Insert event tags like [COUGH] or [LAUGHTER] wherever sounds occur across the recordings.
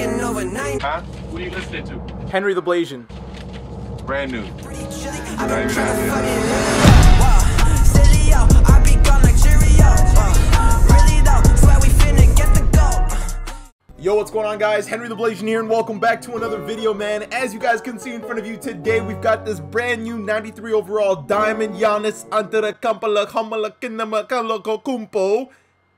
Taking over nine. Huh? Who you listening to? Henry the Blasian. Brand new. Pretty chilly. Not I've been even trying to that fuck it. Wow. Uh, silly, yo. I be gone like Cheerio. Uh, really though, swear we finna get the goal. Uh. Yo, what's going on guys? Henry the Blasian here and welcome back to another video, man. As you guys can see in front of you today, we've got this brand new 93 overall Diamond Giannis Antetokounmpo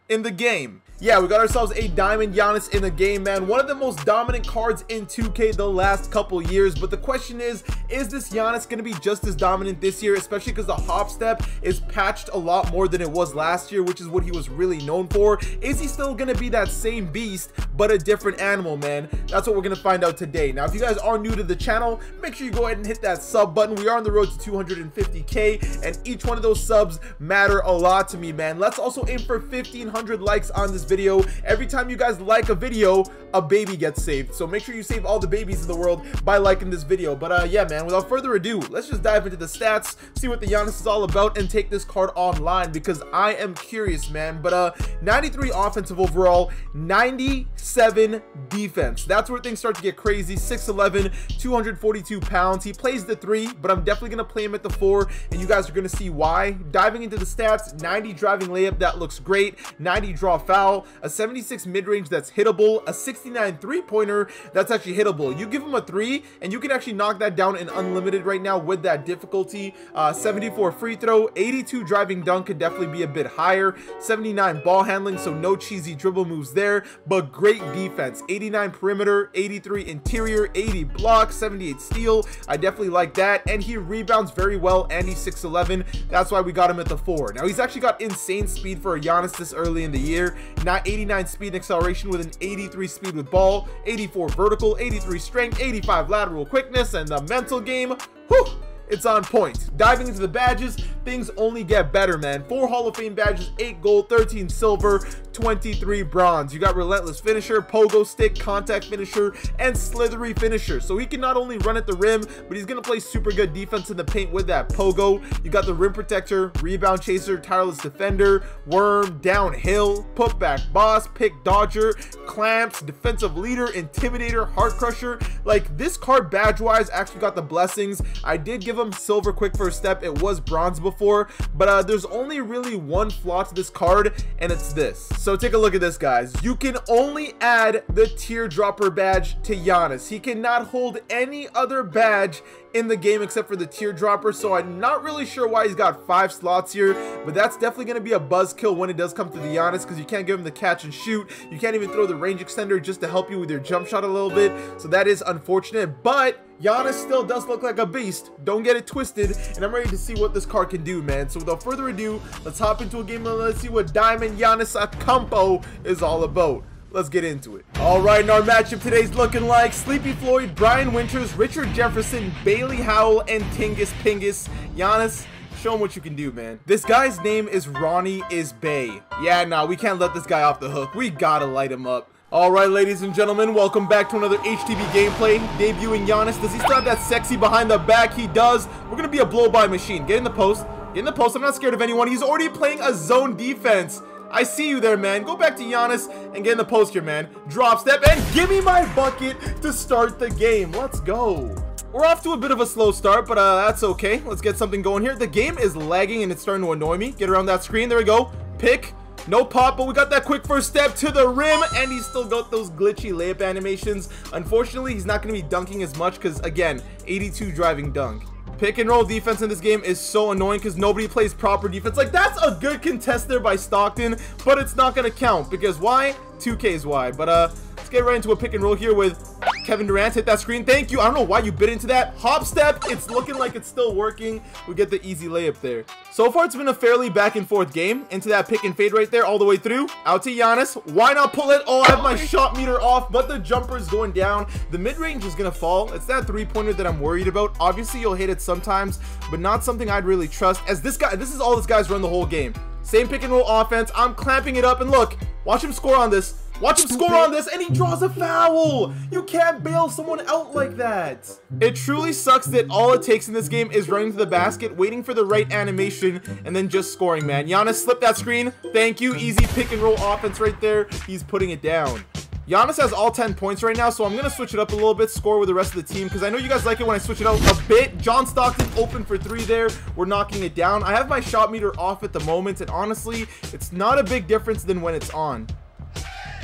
in the game. Yeah, we got ourselves a Diamond Giannis in the game, man. One of the most dominant cards in 2K the last couple years. But the question is, is this Giannis going to be just as dominant this year? Especially because the hop step is patched a lot more than it was last year, which is what he was really known for. Is he still going to be that same beast, but a different animal, man? That's what we're going to find out today. Now, if you guys are new to the channel, make sure you go ahead and hit that sub button. We are on the road to 250k, and each one of those subs matter a lot to me, man. Let's also aim for 1500 likes on this video. Every time you guys like a video, a baby gets saved. So make sure you save all the babies in the world by liking this video. But uh, yeah, man, without further ado, let's just dive into the stats, see what the Giannis is all about, and take this card online because I am curious, man. But uh, 93 offensive overall, 97 defense. That's where things start to get crazy. 6'11", 242 pounds. He plays the three, but I'm definitely going to play him at the four, and you guys are going to see why. Diving into the stats, 90 driving layup, that looks great. 90 draw foul, a 76 mid-range that's hittable, a 69 three-pointer that's actually hittable. You give him a three, and you can actually knock that down in unlimited right now with that difficulty. Uh, 74 free throw, 82 driving dunk could definitely be a bit higher. 79 ball handling, so no cheesy dribble moves there, but great defense. 89 perimeter, 83 interior, 80 block, 78 steal. I definitely like that, and he rebounds very well, and he's 6'11". That's why we got him at the four. Now, he's actually got insane speed for a Giannis this early in the year. Not 89 speed and acceleration with an 83 speed with ball, 84 vertical, 83 strength, 85 lateral quickness, and the mental game, whew, it's on point. Diving into the badges, things only get better, man. Four Hall of Fame badges, eight gold, 13 silver, 23 bronze. You got Relentless Finisher, Pogo Stick, Contact Finisher, and Slithery Finisher. So he can not only run at the rim, but he's going to play super good defense in the paint with that Pogo. You got the Rim Protector, Rebound Chaser, Tireless Defender, Worm, Downhill, Putback Boss, Pick Dodger, Clamps, Defensive Leader, Intimidator, Heart Crusher. Like, this card badge-wise actually got the blessings. I did give him Silver Quick First Step. It was Bronze before, but uh, there's only really one flaw to this card, and it's this. So take a look at this, guys. You can only add the Teardropper badge to Giannis. He cannot hold any other badge in the game except for the teardropper so i'm not really sure why he's got five slots here but that's definitely going to be a buzzkill when it does come to the Giannis because you can't give him the catch and shoot you can't even throw the range extender just to help you with your jump shot a little bit so that is unfortunate but Giannis still does look like a beast. Don't get it twisted. And I'm ready to see what this card can do, man. So without further ado, let's hop into a game and let's see what Diamond Giannis Acampo is all about. Let's get into it. All right, and our matchup today's looking like Sleepy Floyd, Brian Winters, Richard Jefferson, Bailey Howell, and Tingus Pingus. Giannis, show him what you can do, man. This guy's name is Ronnie is Bay. Yeah, nah, we can't let this guy off the hook. We gotta light him up. Alright, ladies and gentlemen, welcome back to another HTB gameplay. Debuting Giannis. Does he still have that sexy behind the back? He does. We're to be a blow-by machine. Get in the post. Get in the post. I'm not scared of anyone. He's already playing a zone defense. I see you there, man. Go back to Giannis and get in the post here, man. Drop step and give me my bucket to start the game. Let's go. We're off to a bit of a slow start, but uh, that's okay. Let's get something going here. The game is lagging and it's starting to annoy me. Get around that screen. There we go. Pick. No pop, but we got that quick first step to the rim, and he's still got those glitchy layup animations. Unfortunately, he's not going to be dunking as much because, again, 82 driving dunk. Pick and roll defense in this game is so annoying because nobody plays proper defense. Like, that's a good contest there by Stockton, but it's not going to count because why? 2K is why. But, uh, let's get right into a pick and roll here with Kevin Durant. Hit that screen. Thank you. I don't know why you bit into that. Hop step. It's looking like it's still working. We get the easy layup there. So far, it's been a fairly back and forth game. Into that pick and fade right there all the way through. Out to Giannis. Why not pull it? Oh, I have my shot meter off, but the jumper is going down. The mid-range is going to fall. It's that three-pointer that I'm worried about. Obviously, you'll hit it sometimes, but not something I'd really trust. As this guy, this is all this guy's run the whole game. Same pick and roll offense. I'm clamping it up, and look, watch him score on this. Watch him score on this, and he draws a foul! You can't bail someone out like that! It truly sucks that all it takes in this game is running to the basket, waiting for the right animation, and then just scoring, man. Giannis slipped that screen. Thank you. Easy pick and roll offense right there. He's putting it down. Giannis has all 10 points right now, so I'm going to switch it up a little bit, score with the rest of the team, because I know you guys like it when I switch it out a bit. John Stockton open for three there. We're knocking it down. I have my shot meter off at the moment, and honestly, it's not a big difference than when it's on.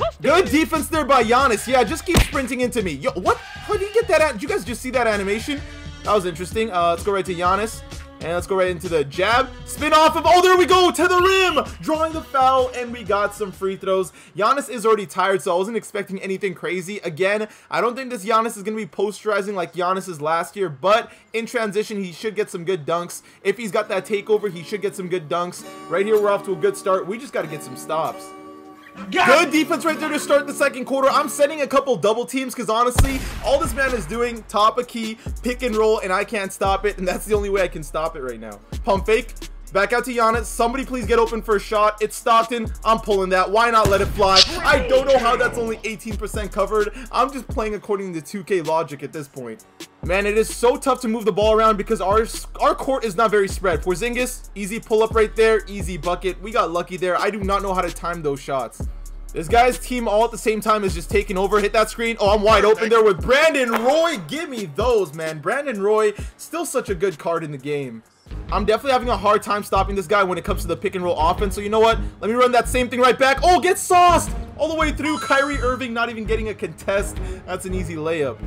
[LAUGHS] Good defense there by Giannis. Yeah, just keep sprinting into me. Yo, what? How did you get that? Did you guys just see that animation? That was interesting. Uh, let's go right to Giannis. And let's go right into the jab. Spin off of, oh, there we go, to the rim. Drawing the foul, and we got some free throws. Giannis is already tired, so I wasn't expecting anything crazy. Again, I don't think this Giannis is going to be posterizing like Giannis last year, but in transition, he should get some good dunks. If he's got that takeover, he should get some good dunks. Right here, we're off to a good start. We just got to get some stops. Good defense right there to start the second quarter. I'm setting a couple double teams because honestly, all this man is doing, top a key, pick and roll, and I can't stop it. And that's the only way I can stop it right now. Pump fake. Back out to Giannis. Somebody please get open for a shot. It's Stockton. I'm pulling that. Why not let it fly? I don't know how that's only 18% covered. I'm just playing according to 2K logic at this point. Man, it is so tough to move the ball around because our our court is not very spread. Porzingis, easy pull up right there, easy bucket. We got lucky there. I do not know how to time those shots. This guy's team all at the same time is just taking over. Hit that screen. Oh, I'm wide open there with Brandon Roy. Give me those, man. Brandon Roy, still such a good card in the game. I'm definitely having a hard time stopping this guy when it comes to the pick and roll offense. So you know what? Let me run that same thing right back. Oh, get sauced all the way through. Kyrie Irving not even getting a contest. That's an easy layup.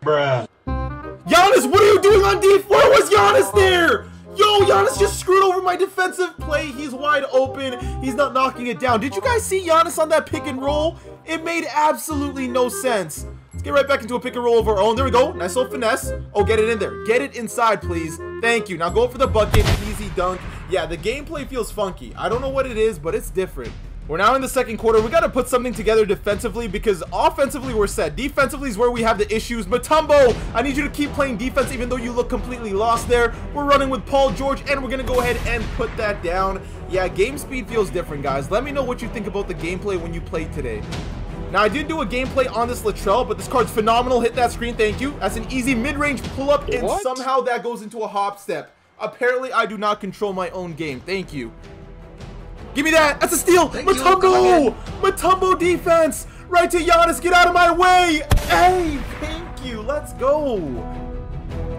Bruh. Giannis, what are you doing on D? Where was Giannis there? Yo, Giannis just screwed over my defensive play. He's wide open. He's not knocking it down. Did you guys see Giannis on that pick and roll? It made absolutely no sense. Let's get right back into a pick and roll of our own. There we go. Nice little finesse. Oh, get it in there. Get it inside, please. Thank you. Now go for the bucket. Easy dunk. Yeah, the gameplay feels funky. I don't know what it is, but it's different. We're now in the second quarter. We got to put something together defensively because offensively we're set. Defensively is where we have the issues. Mutombo, I need you to keep playing defense even though you look completely lost there. We're running with Paul George and we're going to go ahead and put that down. Yeah, game speed feels different, guys. Let me know what you think about the gameplay when you play today. Now, I did do a gameplay on this Latrell, but this card's phenomenal. Hit that screen, thank you. That's an easy mid-range pull-up, and What? somehow that goes into a hop step. Apparently, I do not control my own game. Thank you. Give me that. That's a steal. Thank. Mutombo. Mutombo defense. Right to Giannis. Get out of my way. Hey, thank you. Let's go.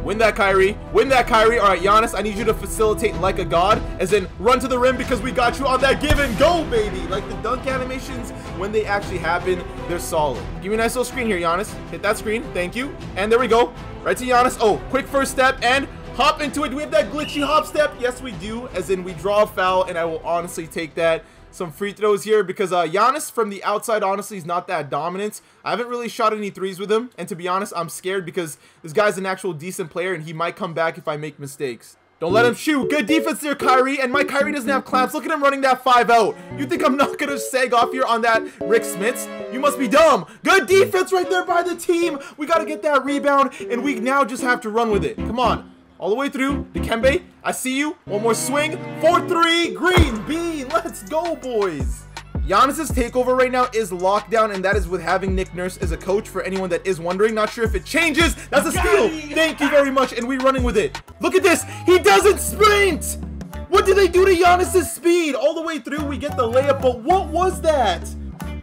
Win that, Kyrie. Win that, Kyrie. All right, Giannis, I need you to facilitate like a god, as in run to the rim because we got you on that give and go, baby. Like the dunk animations, when they actually happen, they're solid. Give me a nice little screen here, Giannis. Hit that screen. Thank you. And there we go. Right to Giannis. Oh, quick first step and hop into it. Do we have that glitchy hop step? Yes, we do. As in, we draw a foul, and I will honestly take that. Some free throws here because uh, Giannis from the outside, honestly, is not that dominant. I haven't really shot any threes with him, and to be honest, I'm scared because this guy's an actual decent player, and he might come back if I make mistakes. Don't let him shoot. Good defense there, Kyrie. And my Kyrie doesn't have clamps. Look at him running that 5 out. You think I'm not going to sag off here on that Rick Smits? You must be dumb. Good defense right there by the team. We got to get that rebound, and we now just have to run with it. Come on. All the way through. Dikembe, I see you. One more swing. 4-3. Green bean. Let's go, boys. Giannis's takeover right now is lockdown, and that is with having Nick Nurse as a coach for anyone that is wondering. Not sure if it changes. That's a steal. Thank you very much, and we're running with it. Look at this. He doesn't sprint. What did they do to Giannis's speed? All the way through, we get the layup, but what was that?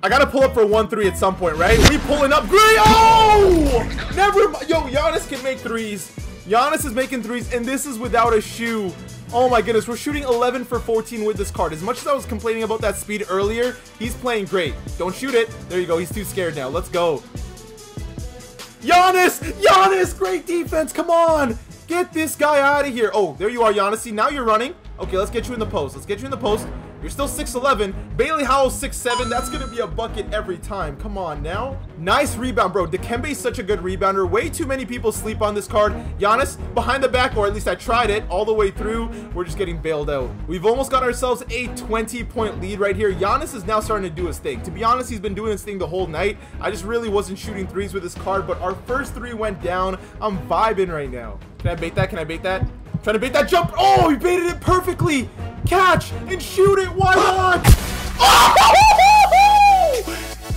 I gotta pull up for 1-3 at some point, right? We pulling up. Great! Oh! Never mind. Yo, Giannis can make threes. Giannis is making threes, and this is without a shoe. Oh my goodness, we're shooting 11 for 14 with this card. As much as I was complaining about that speed earlier, he's playing great. Don't shoot it. There you go. He's too scared now. Let's go. Giannis! Giannis! Great defense! Come on! Get this guy out of here. Oh, there you are, Giannis. See, now you're running. Okay, let's get you in the post. Let's get you in the post. You're still 6'11". Bailey Howell 6'7". That's going to be a bucket every time. Come on now. Nice rebound, bro. Dikembe is such a good rebounder. Way too many people sleep on this card. Giannis, behind the back, or at least I tried it all the way through. We're just getting bailed out. We've almost got ourselves a 20-point lead right here. Giannis is now starting to do his thing. To be honest, he's been doing his thing the whole night. I just really wasn't shooting threes with this card, but our first three went down. I'm vibing right now. Can I bait that? Can I bait that? Trying to bait that jump. Oh, he baited it perfectly. Catch and shoot it. Why not? [LAUGHS]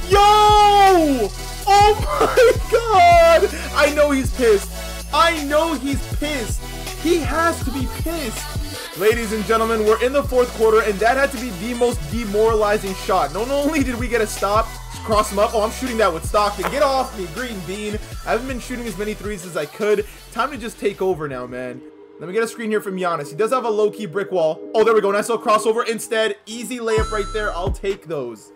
Yo! Oh my god! I know he's pissed. I know he's pissed. He has to be pissed. Ladies and gentlemen, we're in the fourth quarter, and that had to be the most demoralizing shot. Not only did we get a stop, cross him up. Oh, I'm shooting that with Stockton. Get off me, Green Bean. I haven't been shooting as many threes as I could. Time to just take over now, man. Let me get a screen here from Giannis. He does have a low-key brick wall. Oh, there we go. Nice little crossover. Instead, easy layup right there. I'll take those.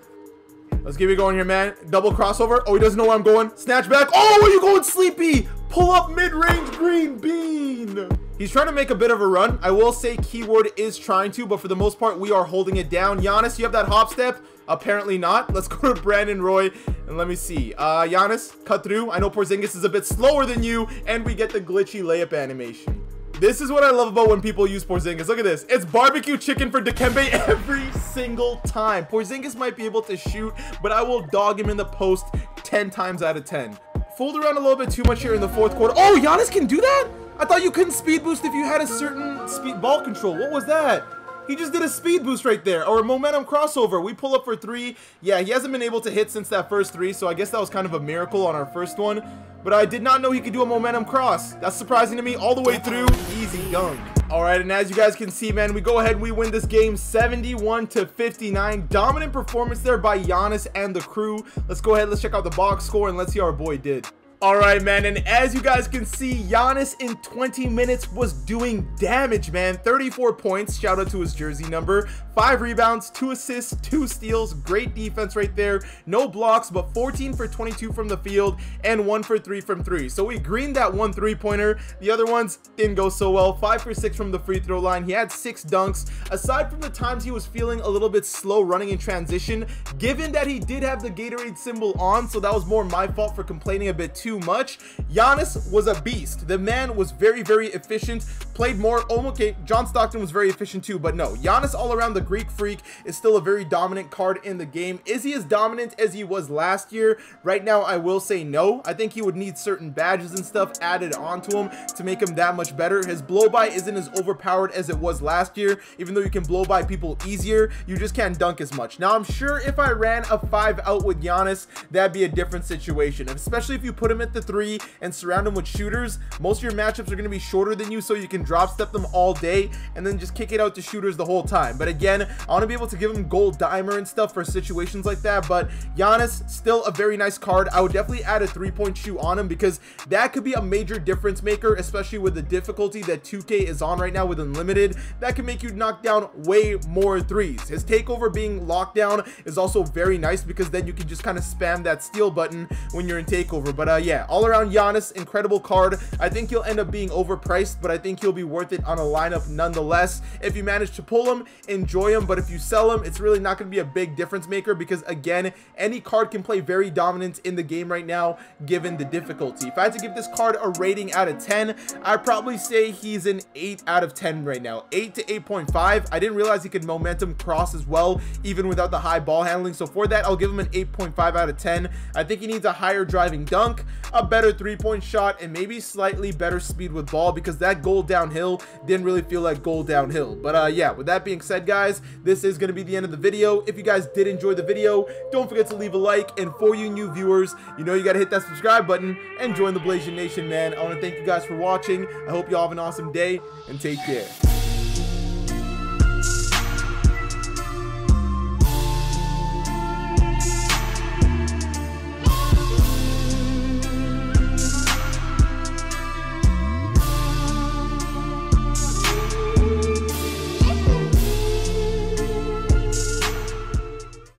Let's get it going here, man. Double crossover. Oh, he doesn't know where I'm going. Snatch back. Oh, where you going, Sleepy? Pull up mid-range green bean. He's trying to make a bit of a run. I will say keyword is trying to, but for the most part, we are holding it down. Giannis, you have that hop step? Apparently not. Let's [LAUGHS] go to Brandon Roy, and let me see. Uh, Giannis, cut through. I know Porzingis is a bit slower than you, and we get the glitchy layup animation. This is what I love about when people use Porzingis. Look at this. It's barbecue chicken for Dikembe [LAUGHS] every single time. Porzingis might be able to shoot, but I will dog him in the post 10 times out of 10. Fooled around a little bit too much here in the fourth quarter. Oh, Giannis can do that? I thought you couldn't speed boost if you had a certain speed ball control. What was that? He just did a speed boost right there, or a momentum crossover. We pull up for three. Yeah, he hasn't been able to hit since that first three, so I guess that was kind of a miracle on our first one. But I did not know he could do a momentum cross. That's surprising to me all the way through. Easy dunk. All right, and as you guys can see, man, we go ahead and we win this game 71 to 59. Dominant performance there by Giannis and the crew. Let's go ahead, let's check out the box score, and let's see how our boy did. All right, man, and as you guys can see, Giannis in 20 minutes was doing damage, man. 34 points, shout out to his jersey number, 5 rebounds, 2 assists, 2 steals, great defense right there. No blocks, but 14 for 22 from the field and 1 for 3 from 3. So we greened that one three-pointer. The other ones didn't go so well. 5 for 6 from the free throw line. He had 6 dunks. Aside from the times he was feeling a little bit slow running in transition, given that he did have the Gatorade symbol on, so that was more my fault for complaining a bit too too much. Giannis was a beast. The man was very, very efficient, played more. Oh, okay, John Stockton was very efficient too, but no, Giannis all around the Greek Freak is still a very dominant card in the game. Is he as dominant as he was last year? Right now, I will say no. I think he would need certain badges and stuff added onto him to make him that much better. His blow by isn't as overpowered as it was last year, even though you can blow by people easier, you just can't dunk as much. Now, I'm sure if I ran a five out with Giannis, that'd be a different situation, especially if you put him at the three and surround him with shooters, most of your matchups are going to be shorter than you, so you can drop step them all day and then just kick it out to shooters the whole time. But again, I want to be able to give him gold dimer and stuff for situations like that. But Giannis, still a very nice card. I would definitely add a three-point shoe on him because that could be a major difference maker, especially with the difficulty that 2K is on right now with Unlimited. That can make you knock down way more threes. His takeover being locked down is also very nice because then you can just kind of spam that steal button when you're in takeover. But uh, yeah, all around Giannis, incredible card. I think he'll end up being overpriced, but I think he'll be worth it on a lineup nonetheless. If you manage to pull him, enjoy him, but if you sell him, it's really not going to be a big difference maker because, again, any card can play very dominant in the game right now, given the difficulty. If I had to give this card a rating out of 10, I'd probably say he's an 8 out of 10 right now. 8 to 8.5. I didn't realize he could momentum cross as well, even without the high ball handling. So for that, I'll give him an 8.5 out of 10. I think he needs a higher driving dunk a better three-point shot, and maybe slightly better speed with ball because that goal downhill didn't really feel like goal downhill. But uh, yeah, with that being said, guys, this is going to be the end of the video. If you guys did enjoy the video, don't forget to leave a like. And for you new viewers, you know you got to hit that subscribe button and join the Blasian Nation, man. I want to thank you guys for watching. I hope you all have an awesome day and take care.